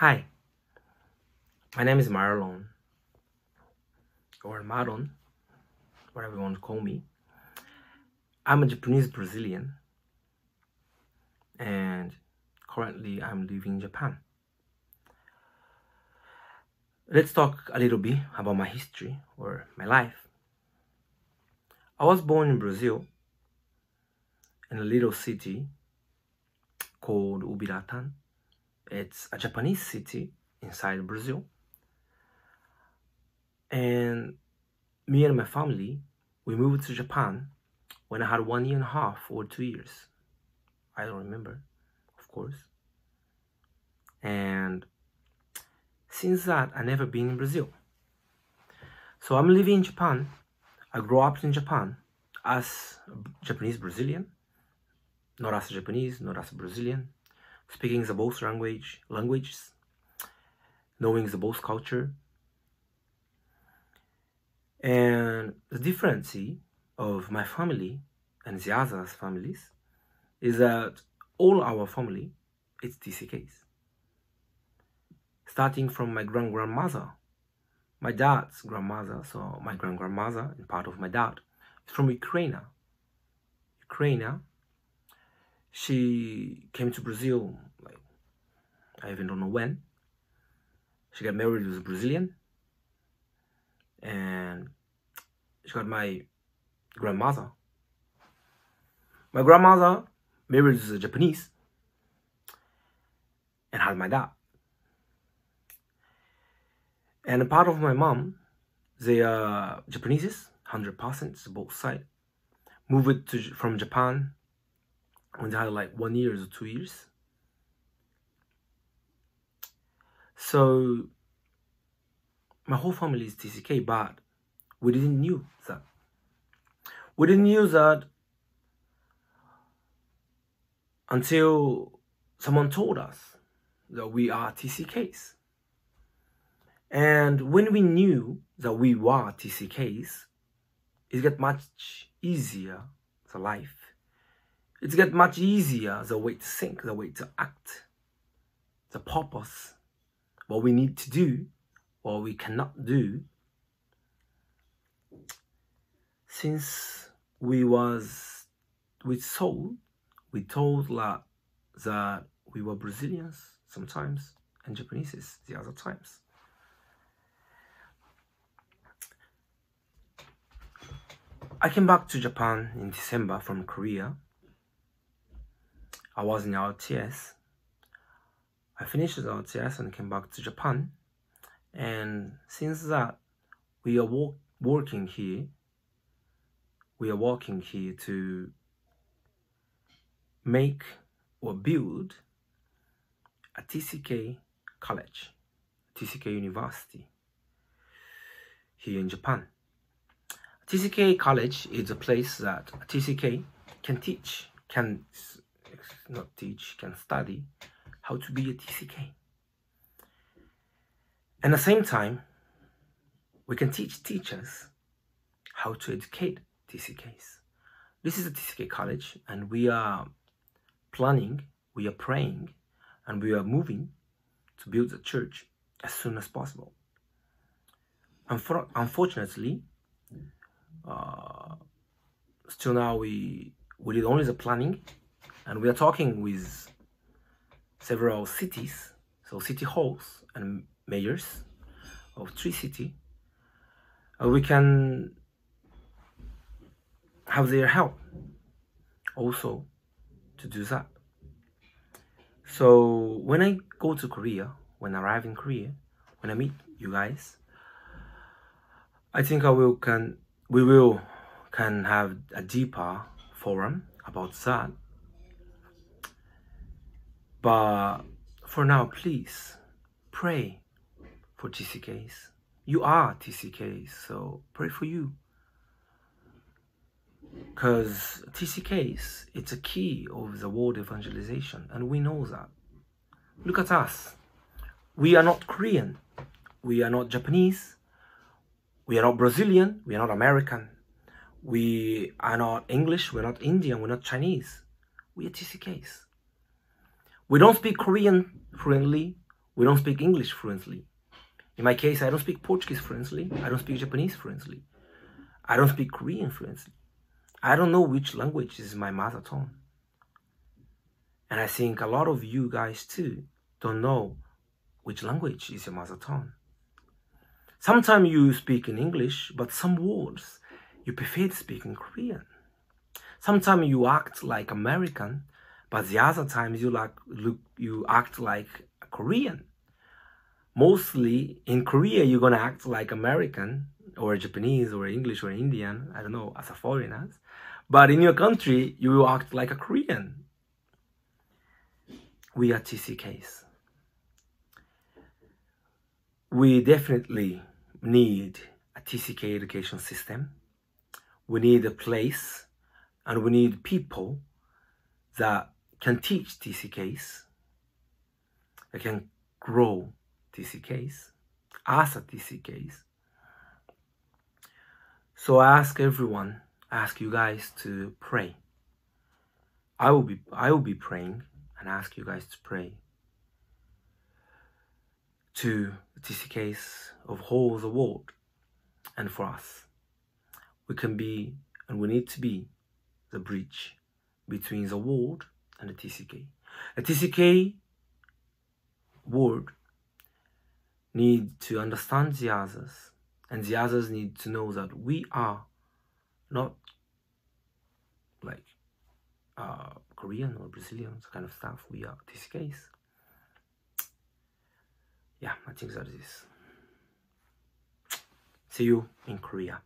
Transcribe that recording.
Hi, my name is Marlon, or Maron, whatever you want to call me. I'm a Japanese Brazilian, and currently I'm living in Japan. Let's talk a little bit about my history or my life. I was born in Brazil in a little city called Ubiratan. It's a Japanese city inside Brazil. And me and my family, we moved to Japan when I had one year and a half or two years. I don't remember, of course. And since that, I never been in Brazil. So I'm living in Japan. I grew up in Japan as a Japanese Brazilian, not as a Japanese, not as a Brazilian, speaking the both language languages, knowing the both culture. And the difference of my family and the others families is that all our family is TCKs. Starting from my grand grandmother, my dad's grandmother, so my grand grandmother and part of my dad is from Ukraine. Ukraine she came to Brazil, I even don't know when. She got married with a Brazilian. And she got my grandmother. My grandmother married with a Japanese and had my dad. And a part of my mom, they are Japanese, 100% both sides. Moved to, from Japan when they had like one year or two years. So my whole family is TCK, but we didn't knew that. We didn't knew that until someone told us that we are TCKs. And when we knew that we were TCKs, it got much easier the life it gets much easier the way to think, the way to act, the purpose, what we need to do, what we cannot do. Since we was with soul, we told that, that we were Brazilians sometimes and Japanese the other times. I came back to Japan in December from Korea I was in RTS. I finished the RTS and came back to Japan. And since that, we are working here. We are working here to make or build a TCK college, TCK University here in Japan. TCK college is a place that TCK can teach, can not teach, can study how to be a TCK. And at the same time, we can teach teachers how to educate TCKs. This is a TCK college, and we are planning, we are praying, and we are moving to build a church as soon as possible. Unfortunately, uh, still now we we did only the planning and we are talking with several cities, so city halls and mayors of three city. Uh, we can have their help also to do that. So when I go to Korea, when I arrive in Korea, when I meet you guys, I think I will can we will can have a deeper forum about that but for now, please pray for TCKs. You are TCKs, so pray for you. Because TCKs, it's a key of the world evangelization, and we know that. Look at us. We are not Korean. We are not Japanese. We are not Brazilian. We are not American. We are not English. We're not Indian. We're not Chinese. We are TCKs. We don't speak Korean fluently. We don't speak English fluently. In my case, I don't speak Portuguese fluently. I don't speak Japanese fluently. I don't speak Korean fluently. I don't know which language is my mother tongue. And I think a lot of you guys too don't know which language is your mother tongue. Sometimes you speak in English, but some words you prefer to speak in Korean. Sometimes you act like American, but the other times you like look you act like a Korean. Mostly in Korea you're gonna act like American or Japanese or English or Indian, I don't know, as a foreigner. But in your country you will act like a Korean. We are TCKs. We definitely need a TCK education system. We need a place and we need people that can teach TCKs, I can grow TCKs as a TCKs. So I ask everyone, I ask you guys to pray. I will be I will be praying and ask you guys to pray to the TCKs of whole the world and for us. We can be and we need to be the bridge between the world and the TCK. The TCK world need to understand the others and the others need to know that we are not like uh, Korean or Brazilian kind of stuff. We are TCKs. Yeah, I think that is. See you in Korea.